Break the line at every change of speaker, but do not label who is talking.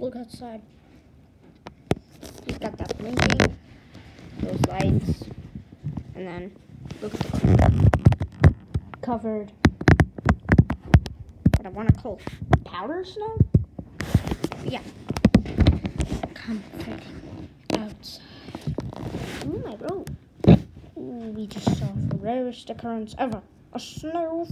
look outside. He's got that blinking, those lights, and then look at the. Covered. What I want to call powder snow? Yeah. Come outside. Ooh, my bro. Ooh, we just saw the rarest occurrence ever. A snow.